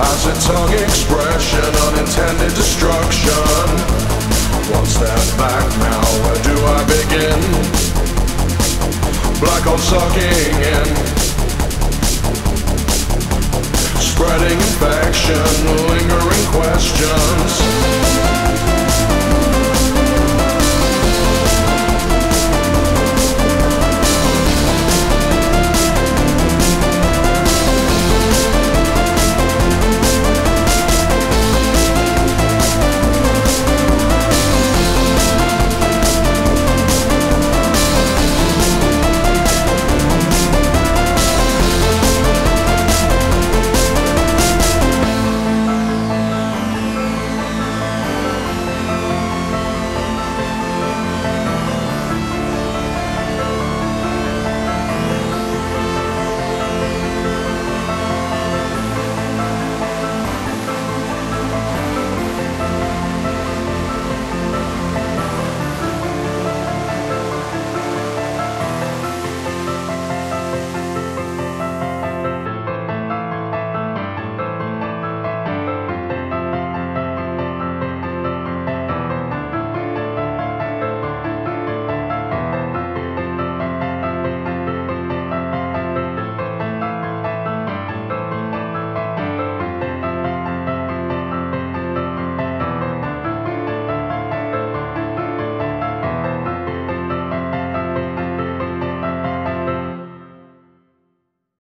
As a tongue expression, unintended destruction. One step back now, where do I begin? Black hole sucking in. Spreading infection, lingering questions.